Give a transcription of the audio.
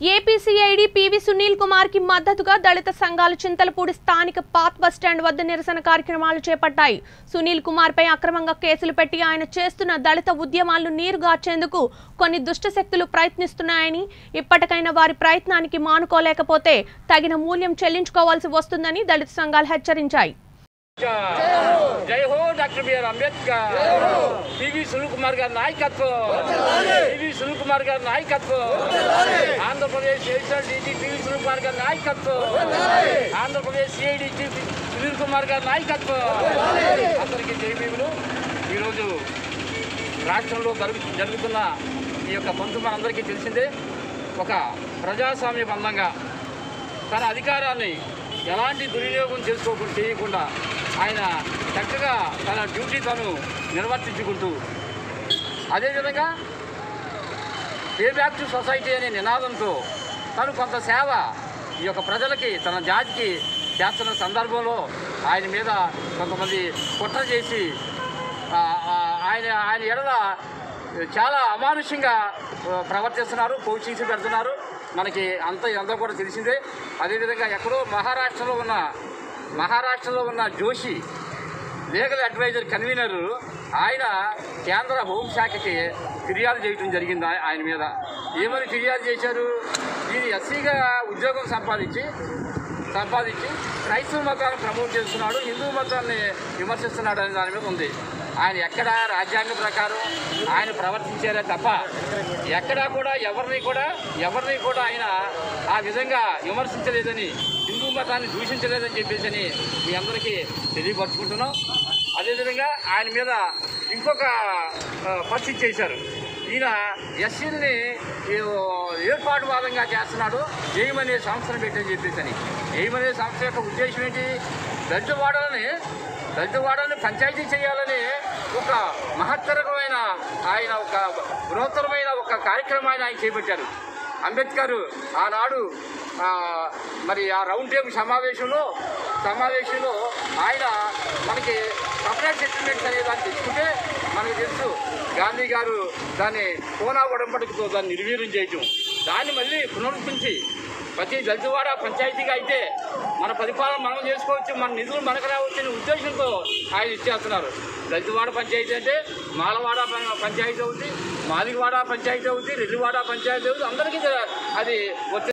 ఏపీసీఐడి PV Sunil కుమార్కి మద్దతుగా దళిత సంఘాలు చింతలపూడి స్థానిక పాత్ బస్టాండ్ వద్ద నిరసన కార్యక్రమాలు చేపట్టాయి. సునీల్ కుమార్ పై అక్రమంగా కేసులు పెట్టి ఆయన చేస్తున్న దళిత ఉద్యమాలను నీరుగార్చేందుకు కొన్ని దుష్టశక్తులు ప్రయత్నిస్తున్నాయని ఇప్పటికైనా వారి ప్రయత్నానికి మానుకోలేకపోతే తగిన మూల్యం చెల్లించుకోవాల్సి వస్తుందని దళిత సంఘాలు హెచ్చరించాయి. జై హో doctor BR Ambedkar. PV Sunil Kumar గారి నాయకత్వం. పివి సునీల్ కుమార్ గారి నాయకత్వం. ఆంధ్రప్రదేశ్ డీజీ పివి సునీల్ కుమార్ గారి నాయకత్వం. ఆంధ్రప్రదేశ్ సిఐడి చీఫ్ సునీల్ కుమార్ గారి నాయకత్వం. అందరికీ జైబీములు ఈరోజు రాష్ట్రంలో జరుగు జరుగుతున్న ఈ యొక్క పంతు మనందరికీ తెలిసిందే. ఒక ప్రజాస్వామ్య బంధంగా తన అధికారాన్ని ఎలాంటి దుర్వినియోగం చేసుకోకుండా చేయకుండా ఆయన చక్కగా తన డ్యూటీ తను నిర్వర్తించుకుంటూ అదేవిధంగా పే బ్యాక్ టు సొసైటీ అనే నినాదంతో తను కొంత సేవ ఈ యొక్క ప్రజలకి తన జాతికి చేస్తున్న సందర్భంలో ఆయన మీద కొంతమంది కుట్ర చేసి ఆయన ఆయన ఎడల చాలా అమానుష్యంగా ప్రవర్తిస్తున్నారు కోచింగ్స్ పెడుతున్నారు. మనకి అంత ఇదంతా కూడా తెలిసిందే. అదేవిధంగా ఎక్కడో మహారాష్ట్రలో ఉన్న మహారాష్ట్రలో ఉన్న జోషి లీగల్ అడ్వైజర్ కన్వీనర్ ఆయన కేంద్ర హోంశాఖకి ఫిర్యాదు చేయటం జరిగింది ఆయన మీద. ఏమని ఫిర్యాదు చేశారు? ఈయన ఎస్సీగా ఉద్యోగం సంపాదించి సంపాదించి క్రైస్తవ మతాన్ని ప్రమోట్ చేస్తున్నాడు హిందూ మతాన్ని విమర్శిస్తున్నాడు అనే దాని మీద ఉంది. ఆయన ఎక్కడ రాజ్యాంగం ప్రకారం ఆయన ప్రవర్తించారే తప్ప ఎక్కడా కూడా ఎవరిని కూడా ఎవరిని కూడా ఆయన ఆ విధంగా విమర్శించలేదని మతాన్ని దూషించలేదని చెప్పేసి అని మీ అందరికీ తెలియపరుచుకుంటున్నాం. అదేవిధంగా ఆయన మీద ఇంకొక పరిస్థితి చేశారు. ఈయన ఎస్సీల్ని ఏర్పాటువాదంగా చేస్తున్నాడు. జయమనే అనే సంస్థను పెట్టని చెప్పేసి అని. జయమనే అనే సంస్థ యొక్క ఉద్దేశం ఏంటి? దళితవాడలని దళితవాడని పంచాయతీ చేయాలని ఒక మహత్తరమైన ఆయన ఒక బృహత్తరమైన ఒక కార్యక్రమాన్ని ఆయన చేపట్టారు. అంబేద్కర్ ఆనాడు మరి ఆ రౌండ్ టేబుల్ సమావేశంలో సమావేశంలో ఆయన మనకి సపరేట్ సెటిల్మెంట్స్ అనే దాన్ని తెచ్చుకుంటే మనకు తెలుసు గాంధీ గారు దాన్ని కోనా ఉడంబడికతో దాన్ని నిర్వీర్యం చేయటం. దాన్ని మళ్ళీ పునరుద్ధరించి ప్రతి దళితవాడ పంచాయతీగా అయితే మన పరిపాలన మనం చేసుకోవచ్చు మన నిధులు మనకు రావచ్చు అనే ఉద్దేశంతో ఆయన ఇచ్చేస్తున్నారు. దళితవాడ పంచాయతీ అంటే మాలవాడ పంచాయతీ అవుతుంది మాదిగవాడ పంచాయతీ అవుతుంది రెల్లివాడ పంచాయతీ అవుతుంది అందరికీ అది వచ్చే